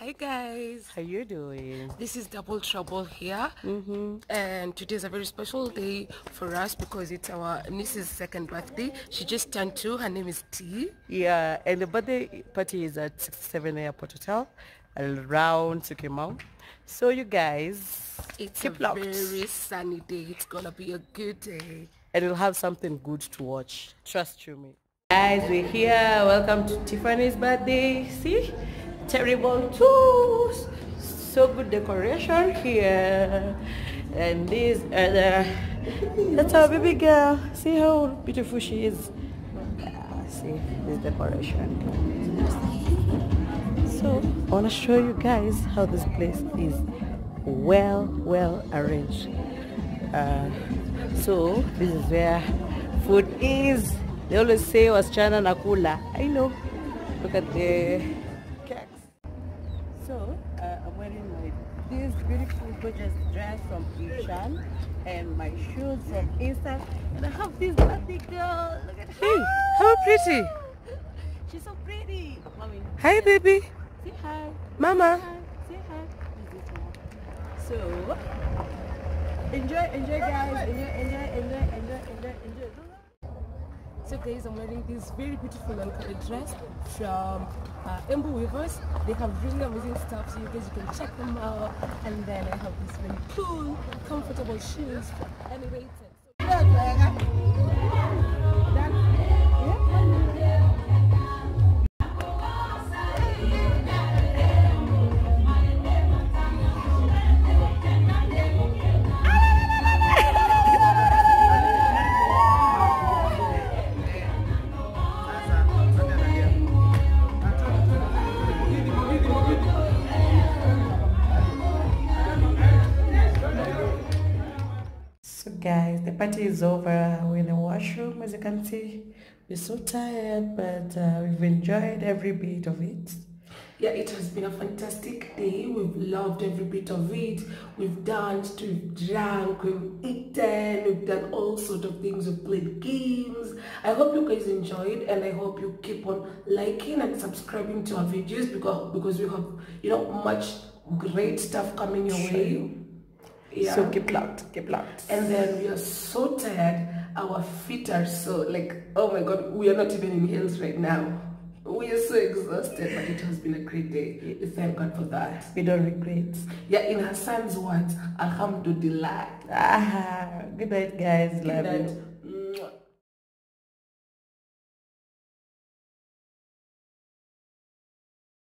Hi guys. How you doing? This is Double Trouble here. Mm-hmm. And today is a very special day for us because it's our niece's second birthday. She just turned two. Her name is T. Yeah, and the birthday party is at 67 Airport Hotel around Syokimau. So you guys, It's keep a locked. very sunny day. It's gonna be a good day. And we'll have something good to watch. Trust you me. Guys, we're here. Welcome to Tiffany's birthday. See? Terrible tools. So good decoration here. And this are the... That's our baby girl. See how beautiful she is. Ah, see this decoration. So I want to show you guys how this place is well, well arranged. Uh, so this is where food is. They always say wasichana nakula. I know. Look at the. So uh, I'm wearing my this beautiful gorgeous dress from Ishan and my shoes from Insta and I have this birthday girl. Look at her. Hey, how pretty. She's so pretty. Mommy. Hi baby. Say hi. Mama. Say hi. Say hi. So enjoy, enjoy guys. Enjoy, enjoy, enjoy, enjoy, enjoy, enjoy. Guys, I'm wearing this very beautiful colored dress from uh, Embu Weavers. They have really amazing stuff, so you guys you can check them out. And then I have these very cool, comfortable shoes from Elevated. Guys, the party is over. We're in the washroom, as you can see. We're so tired, but uh, we've enjoyed every bit of it. Yeah, it has been a fantastic day. We've loved every bit of it. We've danced, we've drank, we've eaten, we've done all sort of things. We've played games. I hope you guys enjoyed, and I hope you keep on liking and subscribing to our videos because because we have you know much great stuff coming your way. Yeah. So keep locked, keep locked. and then we are so tired. Our feet are so like oh my god, we are not even in heels right now. We are so exhausted, but it has been a great day. We thank God for that. we don't regret. Yeah, in Hassan's words, Alhamdulillah. Ah, good night, guys. Good Love night. you.